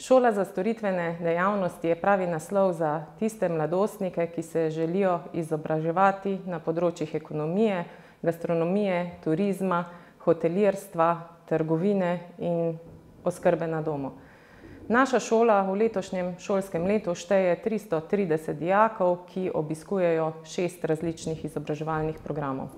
Šola za storitvene dejavnosti je pravi naslov za tiste mladostnike, ki se želijo izobraževati na področjih ekonomije, gastronomije, turizma, hotelirstva, trgovine in oskrbe na domu. Naša šola v letošnjem šolskem letu šteje 330 dijakov, ki obiskujejo šest različnih izobraževalnih programov.